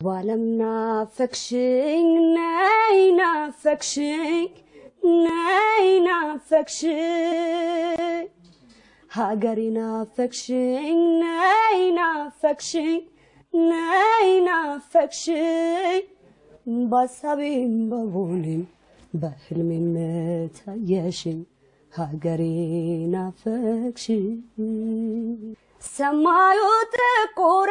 ባለም ናፈቅሽኝ ነይ ናፈቅሽኝ ነይ ናፈቅሽኝ። ሀገሬ ናፈቅሽኝ ነይ ናፈቅሽኝ ነይ ናፈቅሽኝ። በሀሳቤም በቦኔም በህልሜም ታየሽኝ ሀገሬ ናፈቅሽኝ። ሰማዩ ጥቁረ